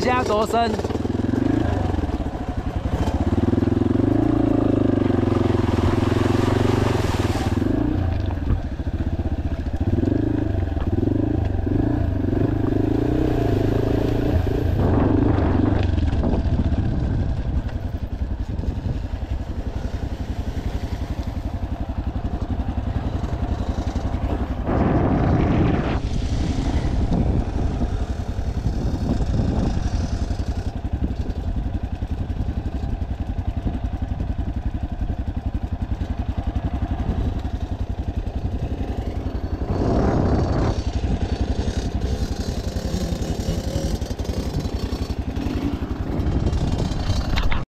下多深